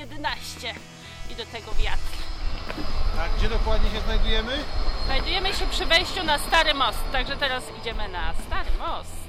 plus 11 i do tego wiatr. A gdzie dokładnie się znajdujemy? Znajdujemy się przy wejściu na Stary Most, także teraz idziemy na Stary Most.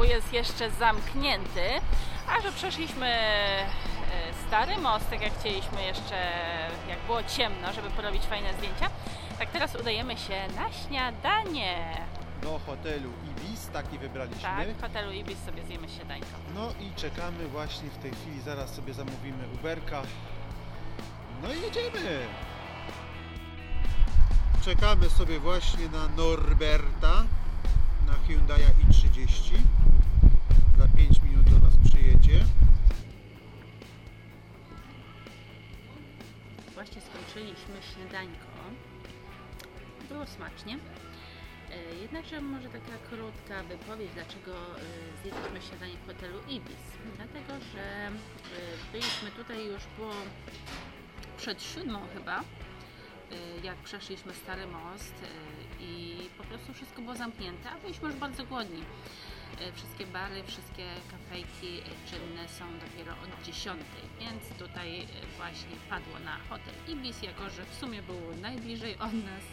Auparku, jest jeszcze zamknięty, a że przeszliśmy e, stary most, tak jak chcieliśmy jeszcze, jak było ciemno, żeby porobić fajne zdjęcia, tak teraz udajemy się na śniadanie. Do hotelu Ibis, taki wybraliśmy. Tak, w hotelu Ibis sobie zjemy śniadanko. No i czekamy właśnie w tej chwili, zaraz sobie zamówimy Uberka. No i jedziemy. Czekamy sobie właśnie na Norberta, na Hyundai i30. Śniadanko. Było smacznie. E, Jednakże może taka krótka wypowiedź, dlaczego e, zjedliśmy śniadanie w hotelu Ibis. Dlatego, że e, byliśmy tutaj już było przed siódmą chyba, jak przeszliśmy Stary Most i po prostu wszystko było zamknięte, a byliśmy już bardzo głodni. E, Wszystkie bary, wszystkie kafejki e, czynne są dopiero od 10, więc tutaj e, właśnie padło na hotel Ibis, jako że w sumie był najbliżej od nas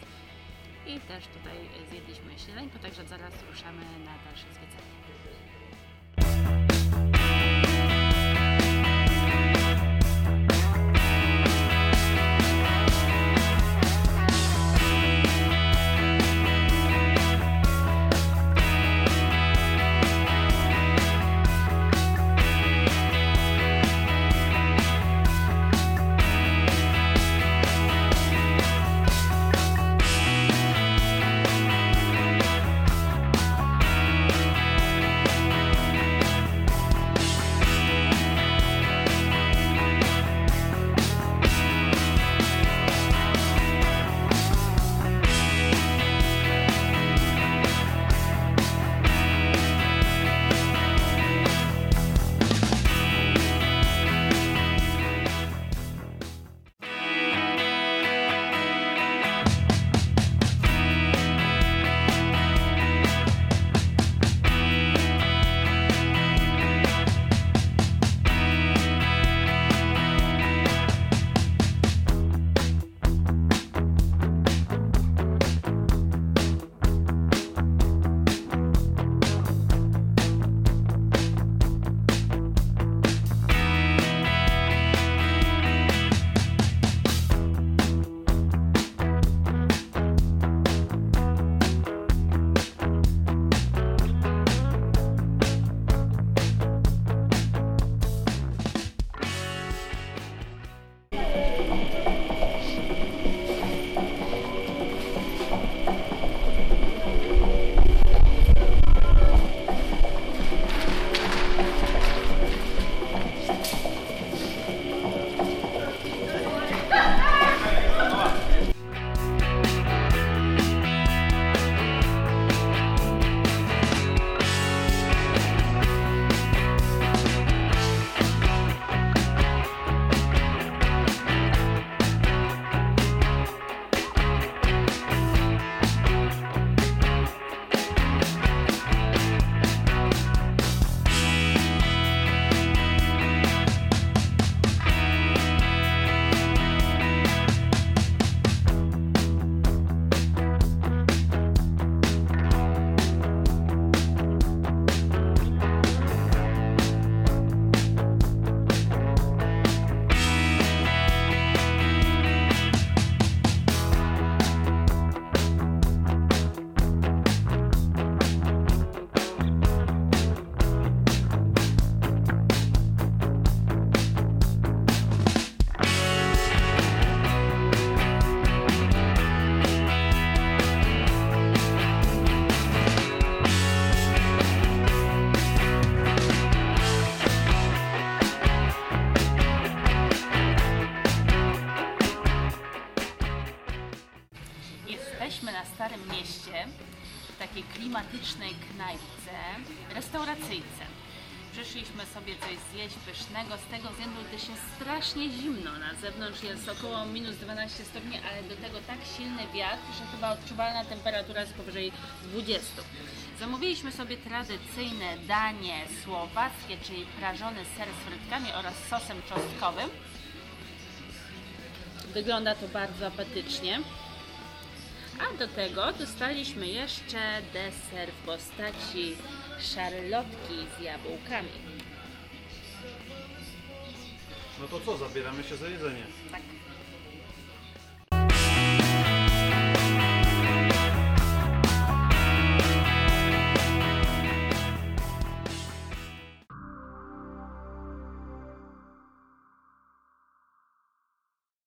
i też tutaj zjedliśmy śniadanko, także zaraz ruszamy na dalsze zwiedzanie. Starym Mieście, w takiej klimatycznej knajpce, restauracyjce. Przyszliśmy sobie coś zjeść pysznego z tego względu, gdyż jest strasznie zimno. Na zewnątrz jest około minus 12 stopni, ale do tego tak silny wiatr, że chyba odczuwalna temperatura jest powyżej 20. Zamówiliśmy sobie tradycyjne danie słowackie, czyli prażony ser z frytkami oraz sosem czosnkowym. Wygląda to bardzo apetycznie. A do tego dostaliśmy jeszcze deser w postaci szarlotki z jabłkami. No to co, zabieramy się za jedzenie. Tak.